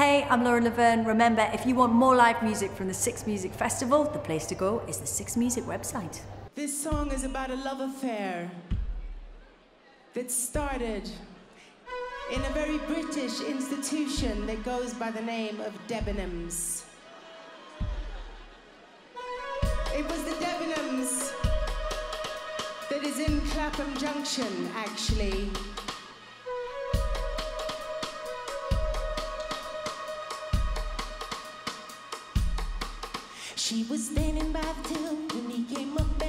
Hey, I'm Lauren Laverne. Remember, if you want more live music from the Six Music Festival, the place to go is the Six Music website. This song is about a love affair that started in a very British institution that goes by the name of Debenhams. It was the Debenhams that is in Clapham Junction, actually. She was standing by the till when he came up.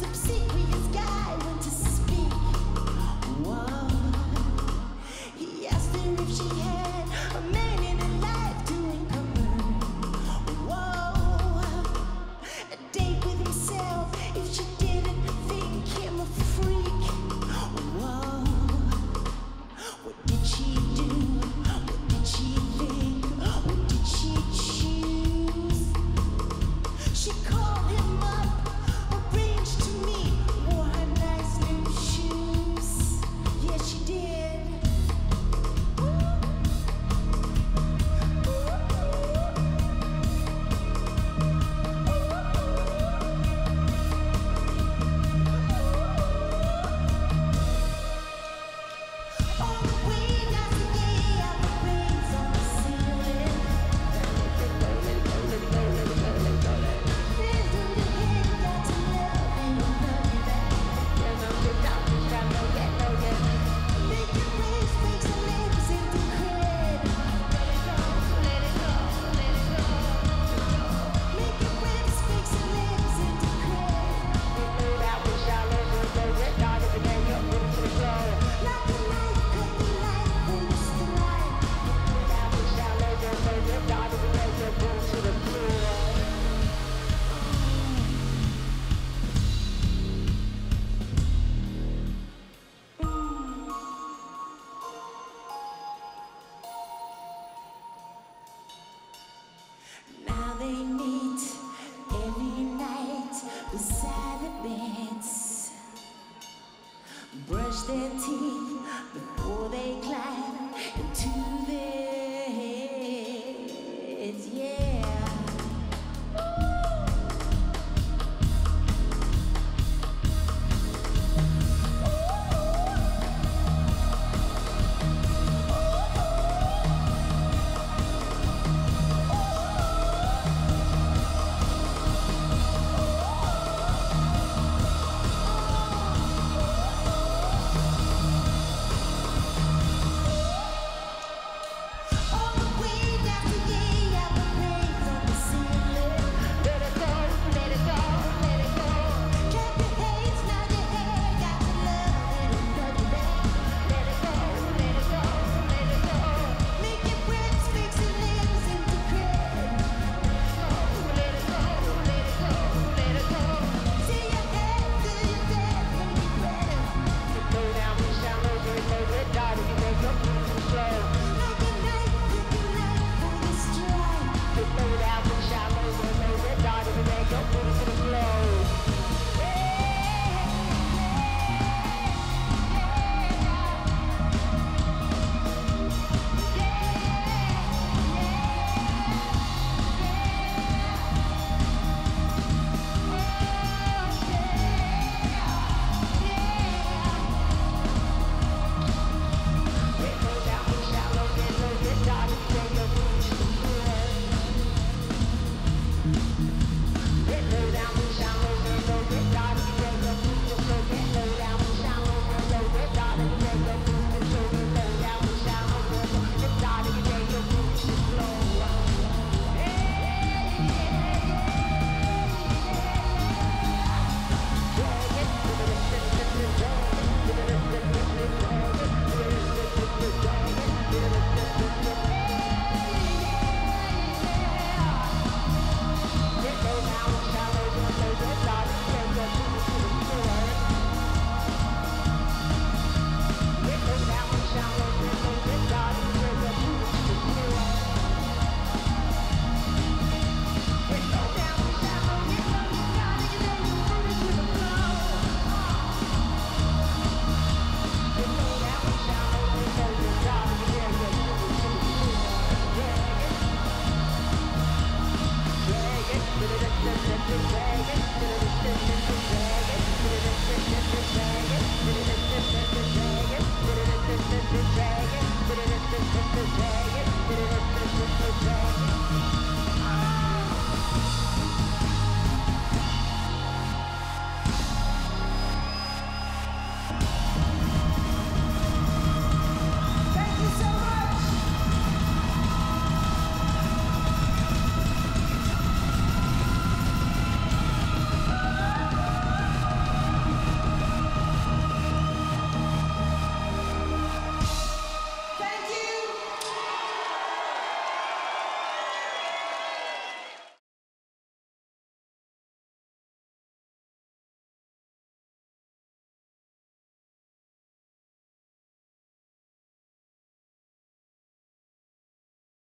subsist. identity the day, it's the day.